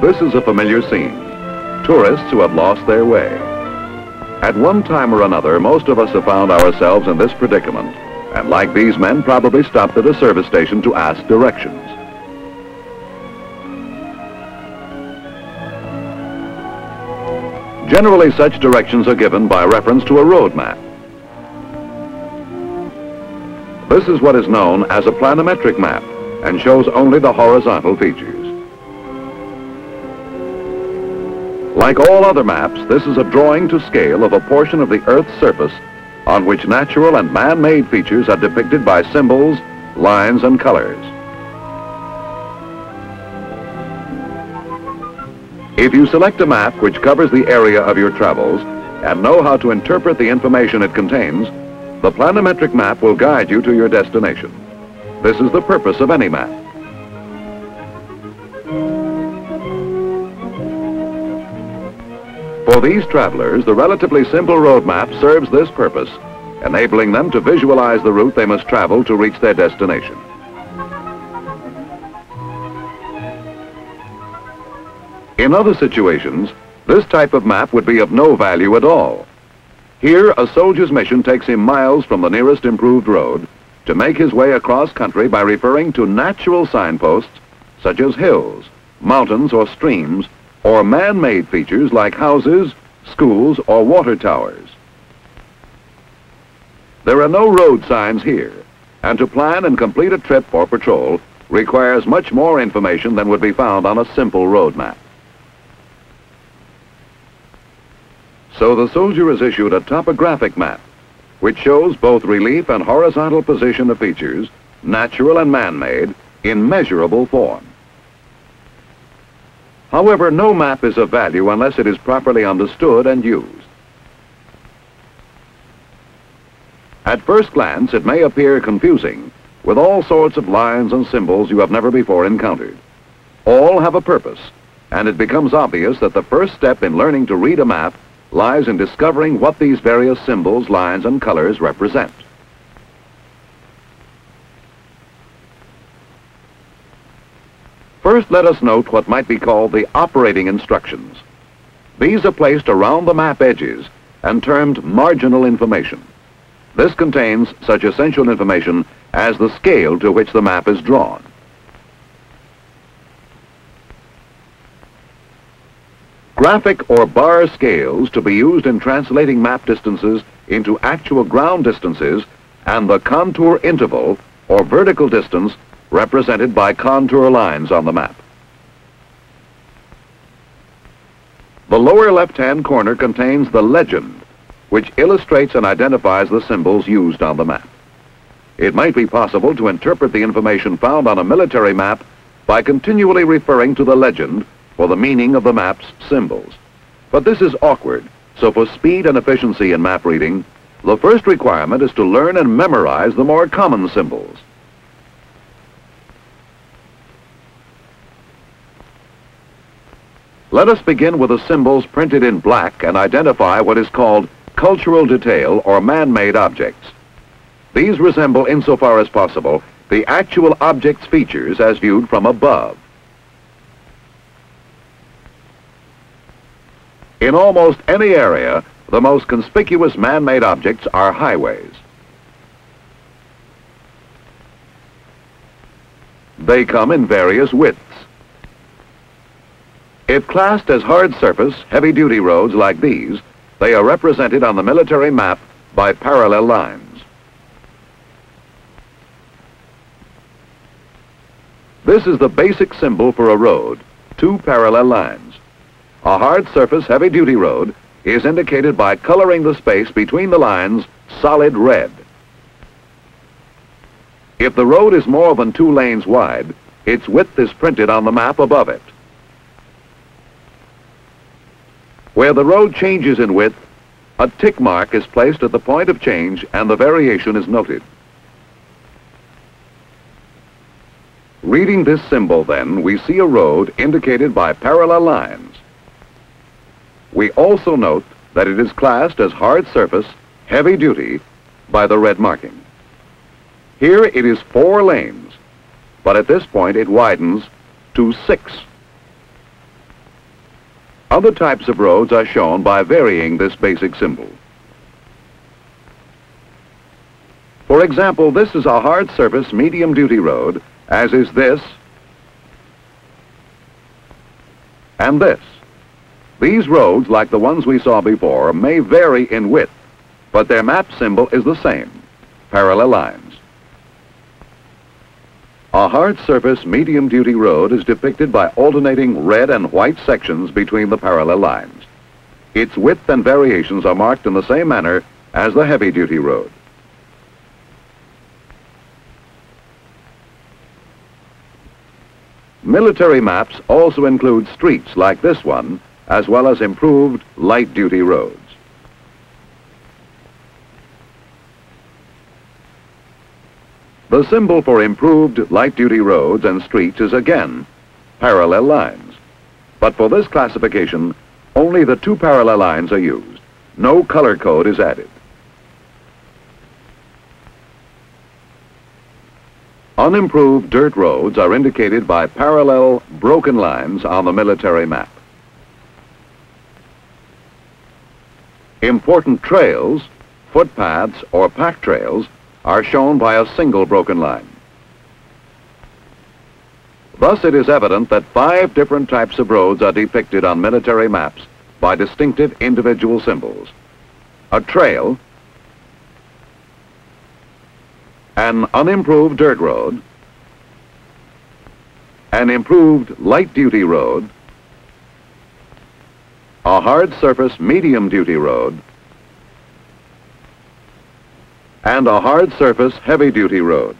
This is a familiar scene. Tourists who have lost their way. At one time or another, most of us have found ourselves in this predicament, and like these men, probably stopped at a service station to ask directions. Generally, such directions are given by reference to a road map. This is what is known as a planimetric map and shows only the horizontal features. Like all other maps, this is a drawing to scale of a portion of the Earth's surface on which natural and man-made features are depicted by symbols, lines, and colors. If you select a map which covers the area of your travels and know how to interpret the information it contains, the planimetric map will guide you to your destination. This is the purpose of any map. For these travelers, the relatively simple road map serves this purpose, enabling them to visualize the route they must travel to reach their destination. In other situations, this type of map would be of no value at all. Here, a soldier's mission takes him miles from the nearest improved road to make his way across country by referring to natural signposts such as hills, mountains, or streams or man-made features like houses, schools, or water towers. There are no road signs here, and to plan and complete a trip or patrol requires much more information than would be found on a simple road map. So the soldier is issued a topographic map, which shows both relief and horizontal position of features, natural and man-made, in measurable form. However, no map is of value unless it is properly understood and used. At first glance, it may appear confusing, with all sorts of lines and symbols you have never before encountered. All have a purpose, and it becomes obvious that the first step in learning to read a map lies in discovering what these various symbols, lines, and colors represent. First, let us note what might be called the operating instructions. These are placed around the map edges and termed marginal information. This contains such essential information as the scale to which the map is drawn. Graphic or bar scales to be used in translating map distances into actual ground distances and the contour interval or vertical distance represented by contour lines on the map. The lower left-hand corner contains the legend, which illustrates and identifies the symbols used on the map. It might be possible to interpret the information found on a military map by continually referring to the legend for the meaning of the map's symbols. But this is awkward, so for speed and efficiency in map reading, the first requirement is to learn and memorize the more common symbols. Let us begin with the symbols printed in black and identify what is called cultural detail or man-made objects. These resemble, insofar as possible, the actual object's features as viewed from above. In almost any area, the most conspicuous man-made objects are highways. They come in various widths. If classed as hard surface, heavy-duty roads like these, they are represented on the military map by parallel lines. This is the basic symbol for a road, two parallel lines. A hard surface heavy-duty road is indicated by coloring the space between the lines solid red. If the road is more than two lanes wide, its width is printed on the map above it. Where the road changes in width, a tick mark is placed at the point of change and the variation is noted. Reading this symbol, then, we see a road indicated by parallel lines. We also note that it is classed as hard surface, heavy duty, by the red marking. Here it is four lanes, but at this point it widens to six Other types of roads are shown by varying this basic symbol. For example, this is a hard surface medium duty road, as is this and this. These roads, like the ones we saw before, may vary in width, but their map symbol is the same, parallel lines. A hard surface medium duty road is depicted by alternating red and white sections between the parallel lines. Its width and variations are marked in the same manner as the heavy duty road. Military maps also include streets like this one, as well as improved light-duty roads. The symbol for improved light-duty roads and streets is again parallel lines. But for this classification, only the two parallel lines are used. No color code is added. Unimproved dirt roads are indicated by parallel broken lines on the military map. Important trails, footpaths, or pack trails are shown by a single broken line. Thus it is evident that five different types of roads are depicted on military maps by distinctive individual symbols. A trail, an unimproved dirt road, an improved light-duty road, a hard surface medium-duty road, and a hard surface heavy-duty road.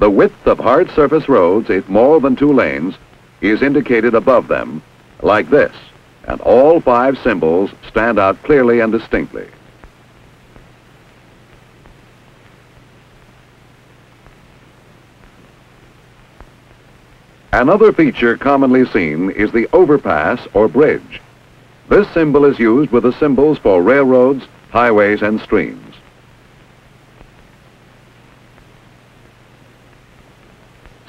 The width of hard surface roads, if more than two lanes, is indicated above them, like this, and all five symbols stand out clearly and distinctly. Another feature commonly seen is the overpass or bridge. This symbol is used with the symbols for railroads, highways, and streams.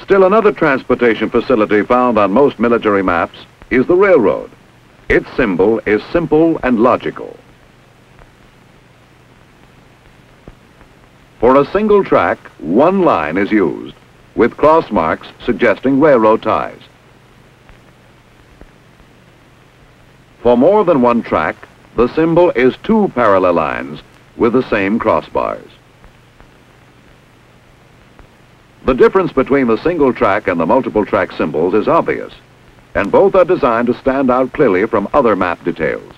Still another transportation facility found on most military maps is the railroad. Its symbol is simple and logical. For a single track, one line is used with cross marks suggesting railroad ties. For more than one track, the symbol is two parallel lines with the same crossbars. The difference between the single track and the multiple track symbols is obvious, and both are designed to stand out clearly from other map details.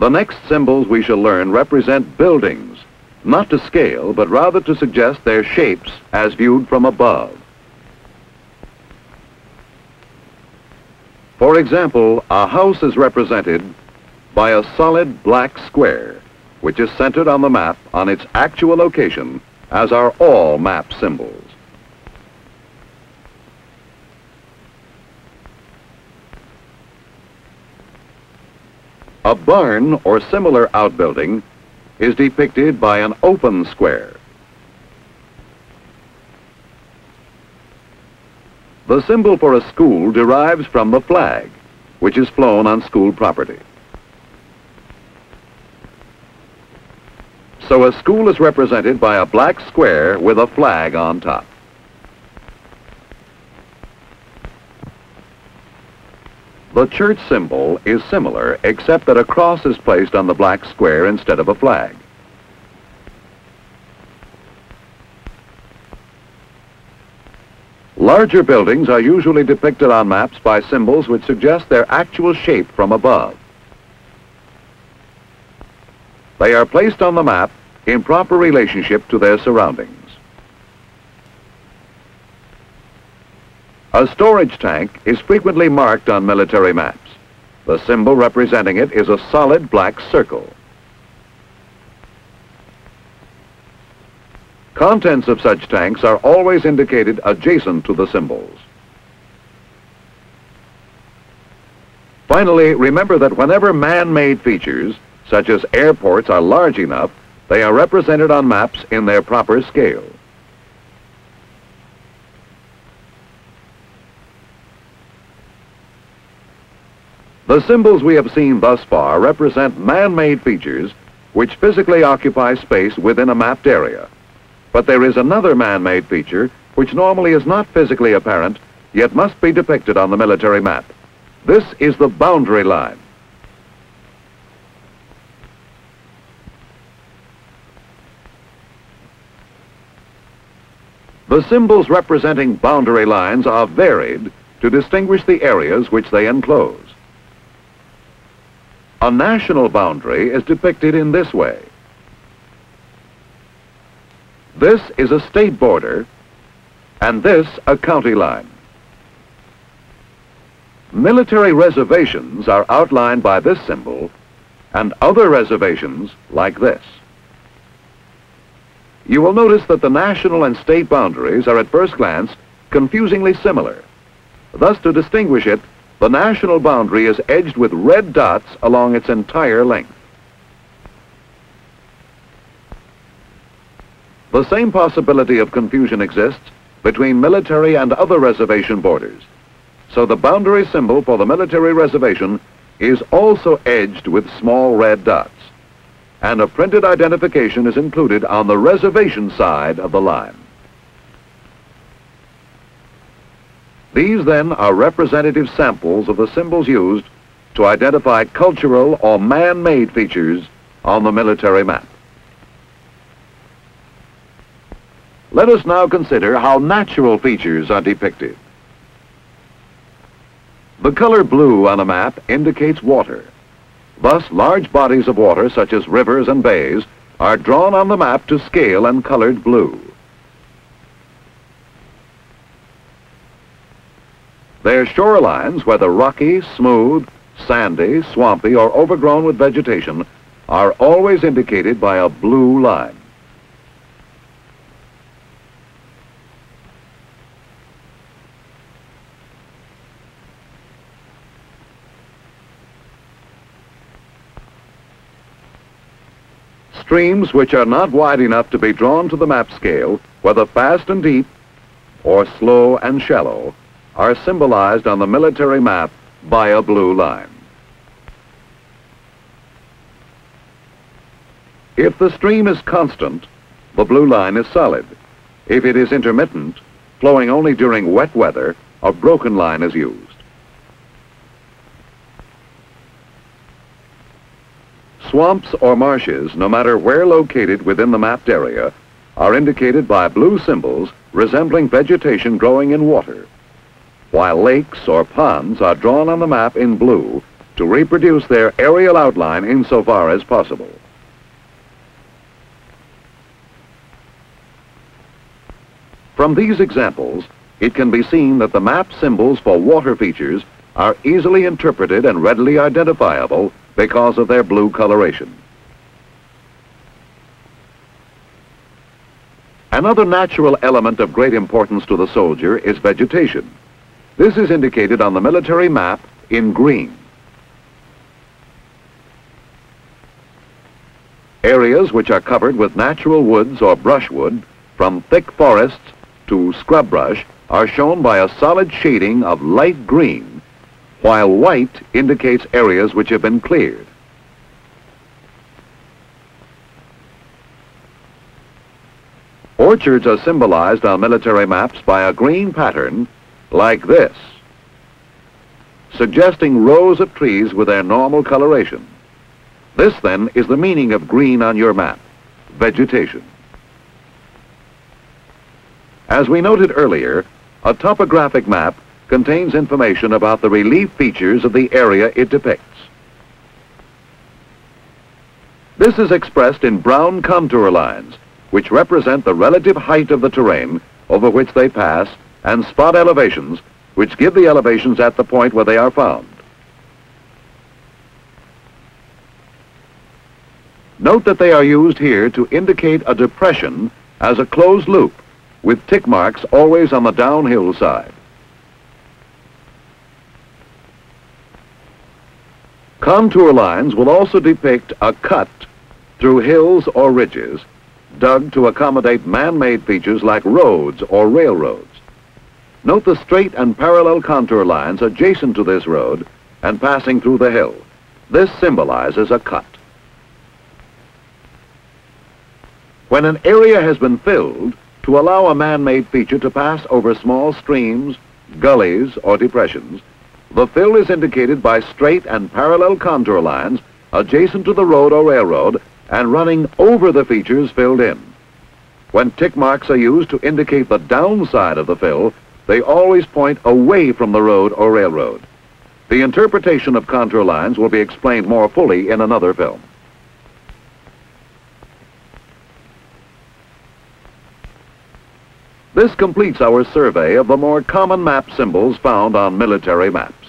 The next symbols we shall learn represent buildings not to scale, but rather to suggest their shapes as viewed from above. For example, a house is represented by a solid black square, which is centered on the map on its actual location, as are all map symbols. A barn or similar outbuilding is depicted by an open square. The symbol for a school derives from the flag, which is flown on school property. So a school is represented by a black square with a flag on top. The church symbol is similar, except that a cross is placed on the black square instead of a flag. Larger buildings are usually depicted on maps by symbols which suggest their actual shape from above. They are placed on the map in proper relationship to their surroundings. A storage tank is frequently marked on military maps. The symbol representing it is a solid black circle. Contents of such tanks are always indicated adjacent to the symbols. Finally, remember that whenever man-made features, such as airports, are large enough, they are represented on maps in their proper scale. The symbols we have seen thus far represent man-made features which physically occupy space within a mapped area. But there is another man-made feature which normally is not physically apparent, yet must be depicted on the military map. This is the boundary line. The symbols representing boundary lines are varied to distinguish the areas which they enclose. A national boundary is depicted in this way. This is a state border, and this a county line. Military reservations are outlined by this symbol, and other reservations like this. You will notice that the national and state boundaries are at first glance confusingly similar. Thus, to distinguish it, the national boundary is edged with red dots along its entire length. The same possibility of confusion exists between military and other reservation borders. So the boundary symbol for the military reservation is also edged with small red dots and a printed identification is included on the reservation side of the line. These then are representative samples of the symbols used to identify cultural or man-made features on the military map. Let us now consider how natural features are depicted. The color blue on a map indicates water. Thus, large bodies of water, such as rivers and bays, are drawn on the map to scale and colored blue. Their shorelines, whether rocky, smooth, sandy, swampy, or overgrown with vegetation, are always indicated by a blue line. Streams which are not wide enough to be drawn to the map scale, whether fast and deep or slow and shallow, are symbolized on the military map by a blue line. If the stream is constant, the blue line is solid. If it is intermittent, flowing only during wet weather, a broken line is used. Swamps or marshes, no matter where located within the mapped area, are indicated by blue symbols resembling vegetation growing in water, while lakes or ponds are drawn on the map in blue to reproduce their aerial outline insofar as possible. From these examples, it can be seen that the map symbols for water features are easily interpreted and readily identifiable because of their blue coloration. Another natural element of great importance to the soldier is vegetation. This is indicated on the military map in green. Areas which are covered with natural woods or brushwood, from thick forests to scrub brush, are shown by a solid shading of light green while white indicates areas which have been cleared. Orchards are symbolized on military maps by a green pattern like this, suggesting rows of trees with their normal coloration. This, then, is the meaning of green on your map, vegetation. As we noted earlier, a topographic map contains information about the relief features of the area it depicts. This is expressed in brown contour lines, which represent the relative height of the terrain over which they pass, and spot elevations, which give the elevations at the point where they are found. Note that they are used here to indicate a depression as a closed loop, with tick marks always on the downhill side. Contour lines will also depict a cut through hills or ridges dug to accommodate man-made features like roads or railroads. Note the straight and parallel contour lines adjacent to this road and passing through the hill. This symbolizes a cut. When an area has been filled, to allow a man-made feature to pass over small streams, gullies, or depressions, the fill is indicated by straight and parallel contour lines adjacent to the road or railroad and running over the features filled in. When tick marks are used to indicate the downside of the fill, they always point away from the road or railroad. The interpretation of contour lines will be explained more fully in another film. This completes our survey of the more common map symbols found on military maps.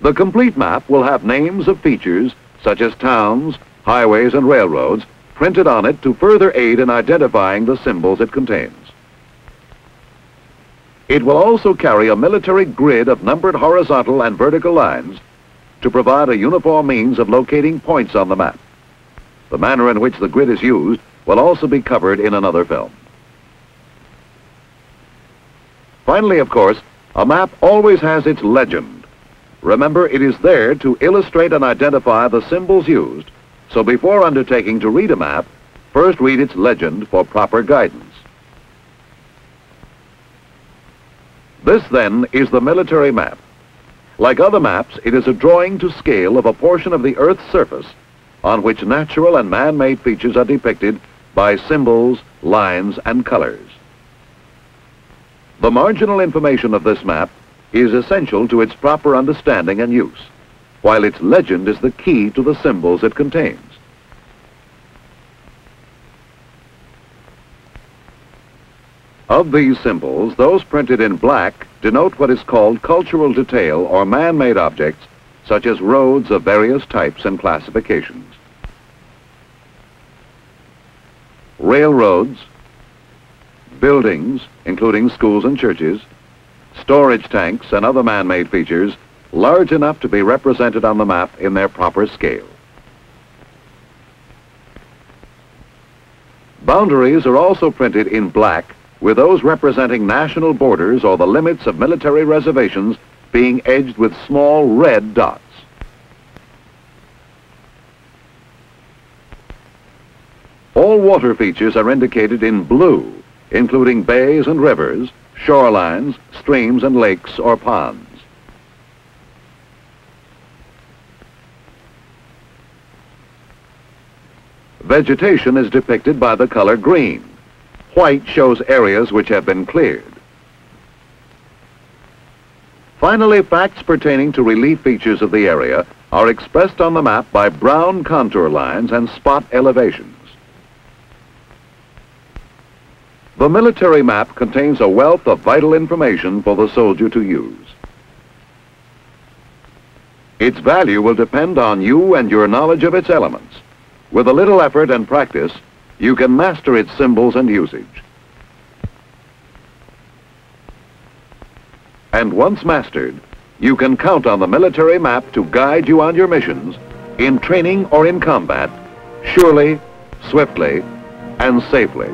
The complete map will have names of features such as towns, highways, and railroads printed on it to further aid in identifying the symbols it contains. It will also carry a military grid of numbered horizontal and vertical lines to provide a uniform means of locating points on the map. The manner in which the grid is used will also be covered in another film. Finally, of course, a map always has its legend. Remember, it is there to illustrate and identify the symbols used, so before undertaking to read a map, first read its legend for proper guidance. This, then, is the military map. Like other maps, it is a drawing to scale of a portion of the Earth's surface on which natural and man-made features are depicted by symbols, lines, and colors. The marginal information of this map is essential to its proper understanding and use, while its legend is the key to the symbols it contains. Of these symbols, those printed in black denote what is called cultural detail or man-made objects, such as roads of various types and classifications. Railroads, buildings, including schools and churches, storage tanks, and other man-made features large enough to be represented on the map in their proper scale. Boundaries are also printed in black with those representing national borders or the limits of military reservations being edged with small red dots. All water features are indicated in blue, including bays and rivers, shorelines, streams, and lakes or ponds. Vegetation is depicted by the color green. White shows areas which have been cleared. Finally, facts pertaining to relief features of the area are expressed on the map by brown contour lines and spot elevations. The military map contains a wealth of vital information for the soldier to use. Its value will depend on you and your knowledge of its elements. With a little effort and practice, you can master its symbols and usage. And once mastered, you can count on the military map to guide you on your missions in training or in combat, surely, swiftly, and safely.